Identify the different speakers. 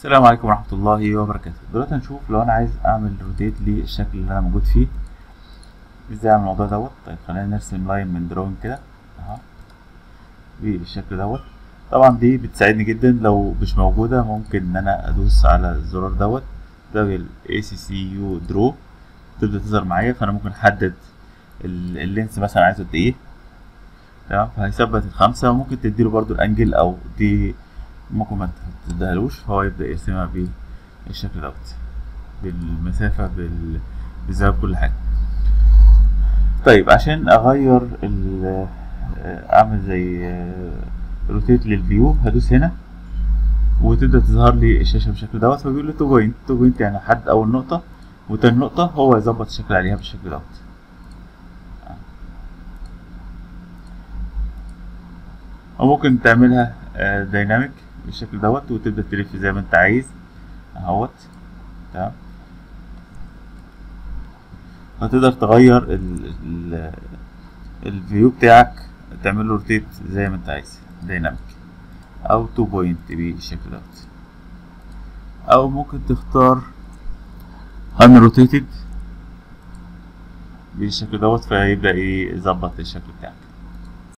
Speaker 1: السلام عليكم ورحمة الله وبركاته. دلوقتي هنشوف لو أنا عايز أعمل rotate للشكل اللي أنا موجود فيه. إزاي أعمل الموضوع دوت؟ طيب خلينا نرسم line من drawing كده. أهو. بالشكل دوت. طبعا دي بتساعدني جدا. لو مش موجودة ممكن إن أنا أدوس على الزرار دوت. ده ال AccuDraw تبدأ تظهر معايا. فأنا ممكن أحدد ال- ال length مثلا عايزه قد إيه. تمام؟ فهيثبت الخمسة. وممكن تديله برضو ال angle أو دي ممكن ما تديهالوش فهو يبدأ يرسمها بالشكل دوت بالمسافة بال... بالزاوية بكل حاجة. طيب عشان أغير ال أعمل زي rotate لل view هدوس هنا وتبدأ تظهر لي الشاشة بالشكل دوت. فبيقول لي two point two point يعني حد أول نقطة وتاني نقطة هو يظبط الشكل عليها بالشكل دوت. أو ممكن تعملها dynamic بالشكل دوت وتبدأ تلف زي ما انت عايز. اهوت. تمام. هتقدر تغير ال ال ال view بتاعك تعمل له rotate زي ما انت عايز dynamic أو two point بالشكل دوت. أو ممكن تختار unrotated بالشكل دوت فيبدأ يظبط الشكل بتاعك.